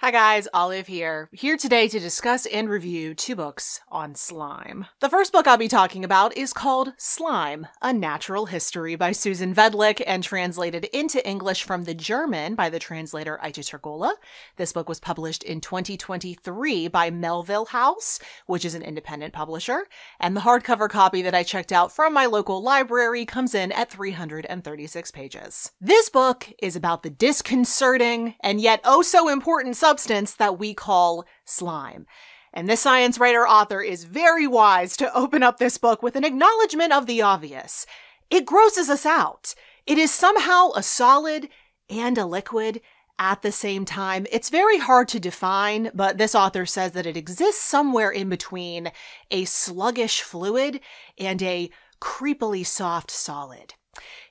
Hi guys, Olive here. Here today to discuss and review two books on slime. The first book I'll be talking about is called Slime, A Natural History by Susan Wedlich and translated into English from the German by the translator Ayça Türkoğlu. This book was published in 2023 by Melville House, which is an independent publisher, and the hardcover copy that I checked out from my local library comes in at 336 pages. This book is about the disconcerting and yet oh so important substance that we call slime. And this science writer author is very wise to open up this book with an acknowledgement of the obvious. It grosses us out. It is somehow a solid and a liquid at the same time. It's very hard to define, but this author says that it exists somewhere in between a sluggish fluid and a creepily soft solid.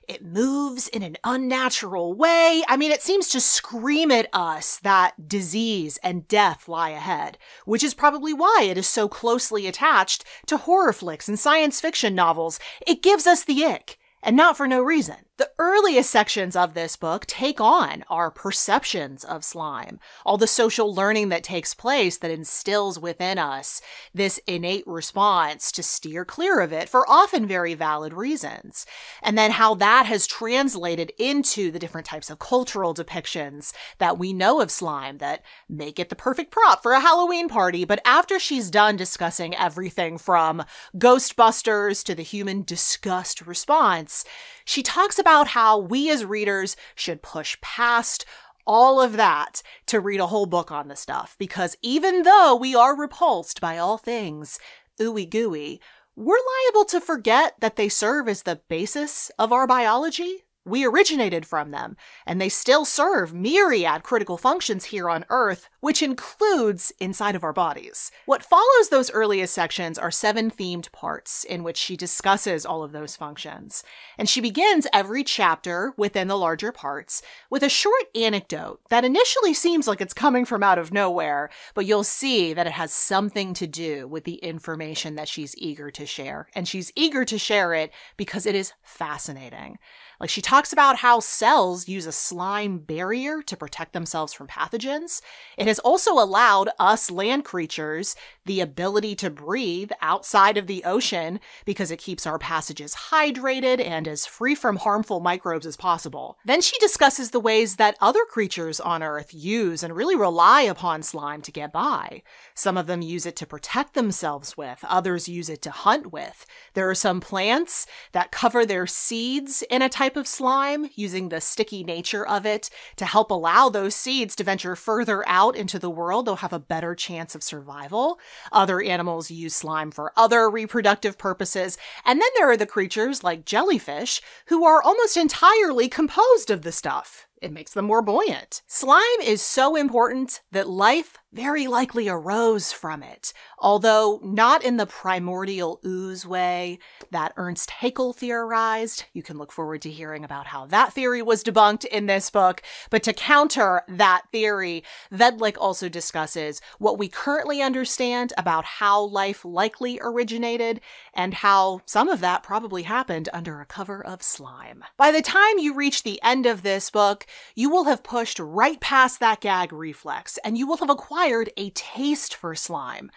It moves in an unnatural way. I mean, it seems to scream at us that disease and death lie ahead, which is probably why it is so closely attached to horror flicks and science fiction novels. It gives us the ick, and not for no reason. The earliest sections of this book take on our perceptions of slime, all the social learning that takes place that instills within us this innate response to steer clear of it for often very valid reasons. And then how that has translated into the different types of cultural depictions that we know of slime that make it the perfect prop for a Halloween party. But after she's done discussing everything from Ghostbusters to the human disgust response, she talks about how we as readers should push past all of that to read a whole book on the stuff. Because even though we are repulsed by all things ooey gooey, we're liable to forget that they serve as the basis of our biology. We originated from them, and they still serve myriad critical functions here on Earth, which includes inside of our bodies. What follows those earliest sections are seven themed parts in which she discusses all of those functions. And she begins every chapter within the larger parts with a short anecdote that initially seems like it's coming from out of nowhere, but you'll see that it has something to do with the information that she's eager to share. And she's eager to share it because it is fascinating. Like she talks about how cells use a slime barrier to protect themselves from pathogens. It has also allowed us land creatures the ability to breathe outside of the ocean because it keeps our passages hydrated and as free from harmful microbes as possible. Then she discusses the ways that other creatures on Earth use and really rely upon slime to get by. Some of them use it to protect themselves with, others use it to hunt with. There are some plants that cover their seeds in a type type of slime, using the sticky nature of it to help allow those seeds to venture further out into the world. They'll have a better chance of survival. Other animals use slime for other reproductive purposes. And then there are the creatures like jellyfish who are almost entirely composed of the stuff. It makes them more buoyant. Slime is so important that life very likely arose from it, although not in the primordial ooze way that Ernst Haeckel theorized. You can look forward to hearing about how that theory was debunked in this book. But to counter that theory, Wedlich also discusses what we currently understand about how life likely originated and how some of that probably happened under a cover of slime. By the time you reach the end of this book, you will have pushed right past that gag reflex and you will have acquired a taste for slime.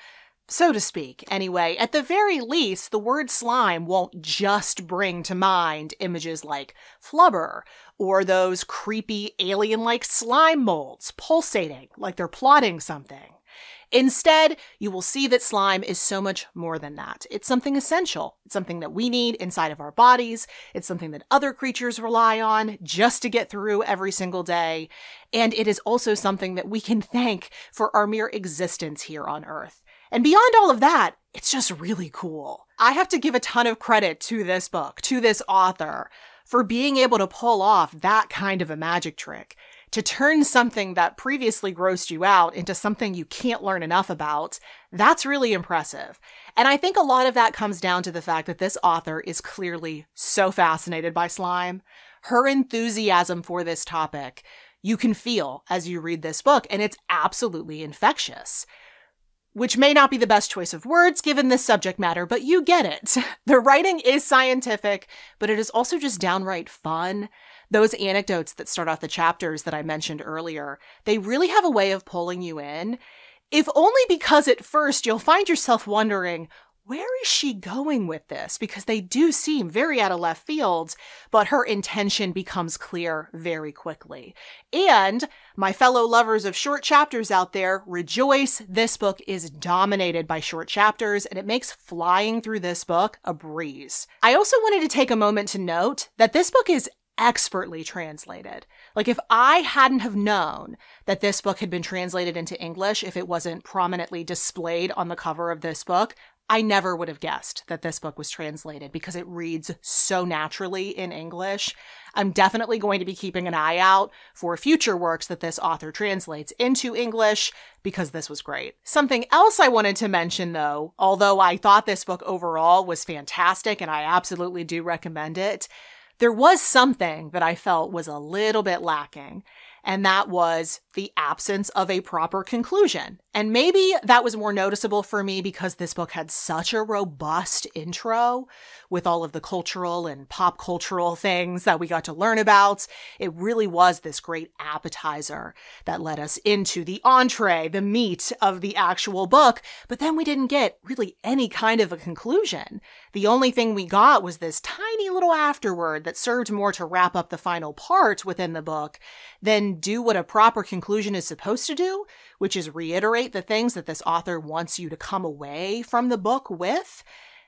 So to speak, anyway. At the very least, the word slime won't just bring to mind images like flubber or those creepy alien like slime molds pulsating like they're plotting something. Instead, you will see that slime is so much more than that. It's something essential. It's something that we need inside of our bodies. It's something that other creatures rely on just to get through every single day. And it is also something that we can thank for our mere existence here on Earth. And beyond all of that, it's just really cool. I have to give a ton of credit to this book, to this author, for being able to pull off that kind of a magic trick to turn something that previously grossed you out into something you can't learn enough about, that's really impressive. And I think a lot of that comes down to the fact that this author is clearly so fascinated by slime. Her enthusiasm for this topic, you can feel as you read this book, and it's absolutely infectious which may not be the best choice of words given this subject matter, but you get it. The writing is scientific, but it is also just downright fun. Those anecdotes that start off the chapters that I mentioned earlier, they really have a way of pulling you in. If only because at first you'll find yourself wondering, where is she going with this? Because they do seem very out of left field, but her intention becomes clear very quickly. And my fellow lovers of short chapters out there, rejoice. This book is dominated by short chapters and it makes flying through this book a breeze. I also wanted to take a moment to note that this book is expertly translated. Like if I hadn't have known that this book had been translated into English, if it wasn't prominently displayed on the cover of this book, I never would have guessed that this book was translated because it reads so naturally in English. I'm definitely going to be keeping an eye out for future works that this author translates into English because this was great. Something else I wanted to mention though, although I thought this book overall was fantastic and I absolutely do recommend it, there was something that I felt was a little bit lacking and that was the absence of a proper conclusion. And maybe that was more noticeable for me because this book had such a robust intro with all of the cultural and pop cultural things that we got to learn about. It really was this great appetizer that led us into the entree, the meat of the actual book. But then we didn't get really any kind of a conclusion. The only thing we got was this tiny little afterword that served more to wrap up the final part within the book than do what a proper conclusion is supposed to do, which is reiterate the things that this author wants you to come away from the book with.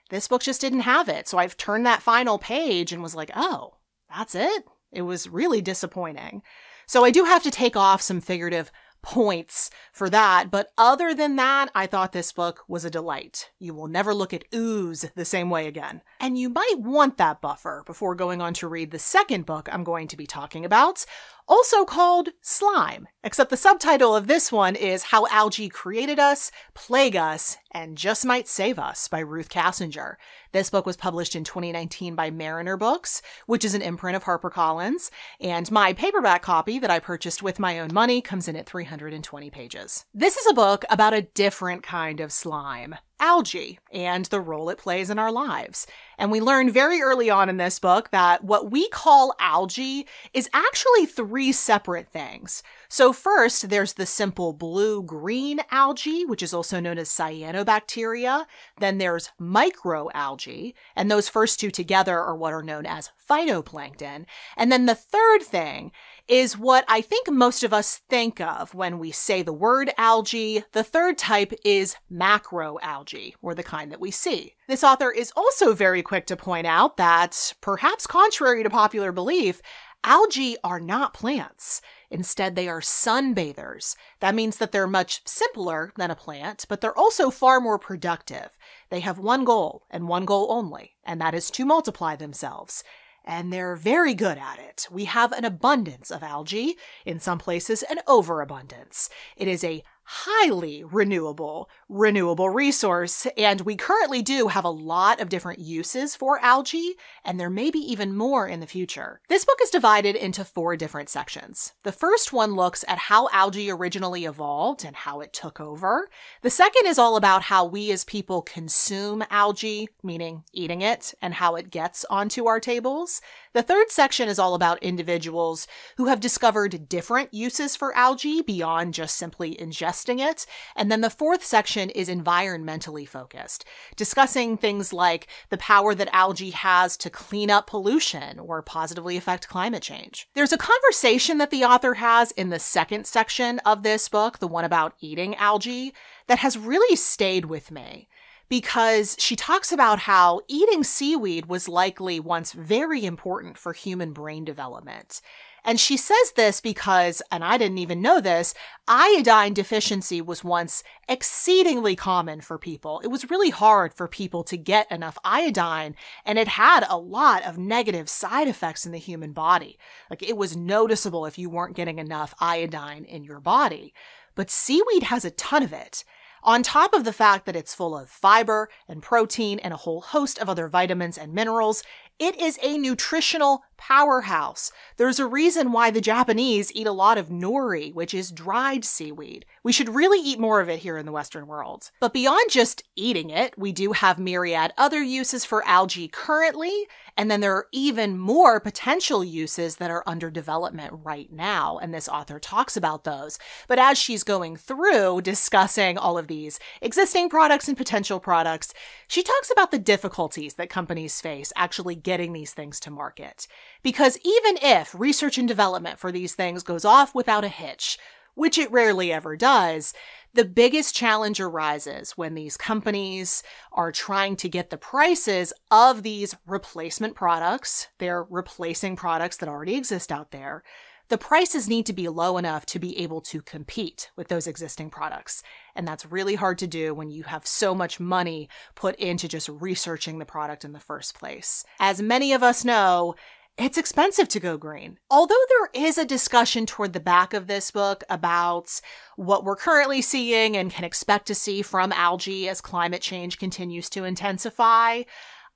This book just didn't have it. So I've turned that final page and was like, oh, that's it? It was really disappointing. So I do have to take off some figurative points for that. But other than that, I thought this book was a delight. You will never look at ooze the same way again. And you might want that buffer before going on to read the second book I'm going to be talking about, also called Slime, except the subtitle of this one is How Algae Created Us, Plague Us, and Just Might Save Us by Ruth Kassinger. This book was published in 2019 by Mariner Books, which is an imprint of HarperCollins, and my paperback copy that I purchased with my own money comes in at 320 pages. This is a book about a different kind of slime algae and the role it plays in our lives. And we learn very early on in this book that what we call algae is actually three separate things. So, first, there's the simple blue green algae, which is also known as cyanobacteria. Then there's microalgae, and those first two together are what are known as phytoplankton. And then the third thing is what I think most of us think of when we say the word algae. The third type is macroalgae, or the kind that we see. This author is also very quick to point out that, perhaps contrary to popular belief, algae are not plants. Instead, they are sunbathers. That means that they're much simpler than a plant, but they're also far more productive. They have one goal and one goal only, and that is to multiply themselves and they're very good at it. We have an abundance of algae, in some places, an overabundance. It is a highly renewable, renewable resource. And we currently do have a lot of different uses for algae, and there may be even more in the future. This book is divided into four different sections. The first one looks at how algae originally evolved and how it took over. The second is all about how we as people consume algae, meaning eating it, and how it gets onto our tables. The third section is all about individuals who have discovered different uses for algae beyond just simply ingesting it. And then the fourth section is environmentally focused, discussing things like the power that algae has to clean up pollution or positively affect climate change. There's a conversation that the author has in the second section of this book, the one about eating algae, that has really stayed with me because she talks about how eating seaweed was likely once very important for human brain development. And she says this because, and I didn't even know this, iodine deficiency was once exceedingly common for people. It was really hard for people to get enough iodine, and it had a lot of negative side effects in the human body. Like it was noticeable if you weren't getting enough iodine in your body. But seaweed has a ton of it. On top of the fact that it's full of fiber and protein and a whole host of other vitamins and minerals, it is a nutritional powerhouse. There's a reason why the Japanese eat a lot of nori, which is dried seaweed. We should really eat more of it here in the Western world. But beyond just eating it, we do have myriad other uses for algae currently, and then there are even more potential uses that are under development right now, and this author talks about those. But as she's going through discussing all of these existing products and potential products, she talks about the difficulties that companies face actually getting these things to market. Because even if research and development for these things goes off without a hitch, which it rarely ever does, the biggest challenge arises when these companies are trying to get the prices of these replacement products. They're replacing products that already exist out there. The prices need to be low enough to be able to compete with those existing products. And that's really hard to do when you have so much money put into just researching the product in the first place. As many of us know, it's expensive to go green. Although there is a discussion toward the back of this book about what we're currently seeing and can expect to see from algae as climate change continues to intensify,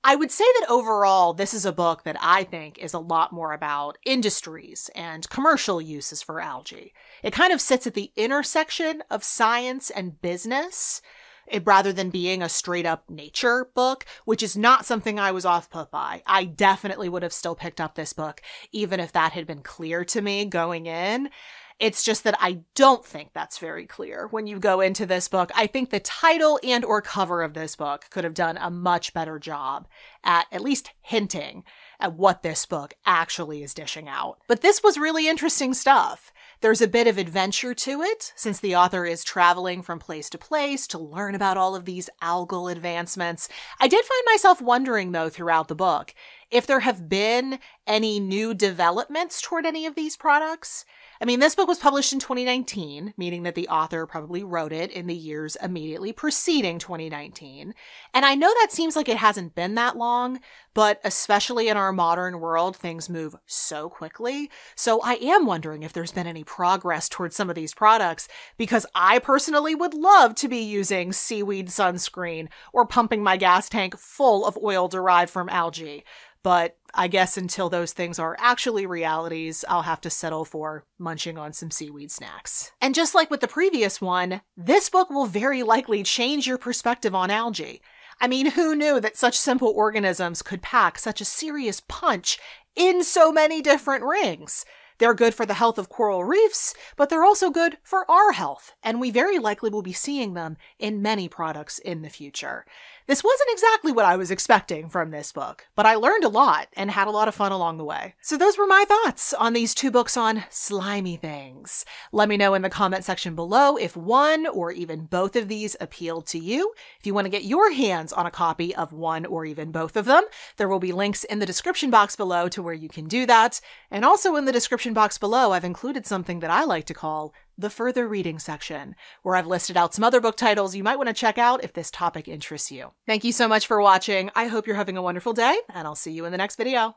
I would say that overall, this is a book that I think is a lot more about industries and commercial uses for algae. It kind of sits at the intersection of science and business it, rather than being a straight up nature book, which is not something I was off put by. I definitely would have still picked up this book, even if that had been clear to me going in. It's just that I don't think that's very clear when you go into this book. I think the title and or cover of this book could have done a much better job at at least hinting at what this book actually is dishing out. But this was really interesting stuff. There's a bit of adventure to it, since the author is traveling from place to place to learn about all of these algal advancements. I did find myself wondering, though, throughout the book, if there have been any new developments toward any of these products. I mean, this book was published in 2019, meaning that the author probably wrote it in the years immediately preceding 2019. And I know that seems like it hasn't been that long, but especially in our modern world, things move so quickly. So I am wondering if there's been any progress towards some of these products, because I personally would love to be using seaweed sunscreen or pumping my gas tank full of oil derived from algae. But I guess until those things are actually realities, I'll have to settle for munching on some seaweed snacks. And just like with the previous one, this book will very likely change your perspective on algae. I mean, who knew that such simple organisms could pack such a serious punch in so many different rings? They're good for the health of coral reefs, but they're also good for our health, and we very likely will be seeing them in many products in the future. This wasn't exactly what I was expecting from this book, but I learned a lot and had a lot of fun along the way. So those were my thoughts on these two books on slimy things. Let me know in the comment section below if one or even both of these appealed to you. If you want to get your hands on a copy of one or even both of them, there will be links in the description box below to where you can do that. And also in the description box below, I've included something that I like to call the further reading section, where I've listed out some other book titles you might want to check out if this topic interests you. Thank you so much for watching. I hope you're having a wonderful day, and I'll see you in the next video.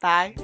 Bye.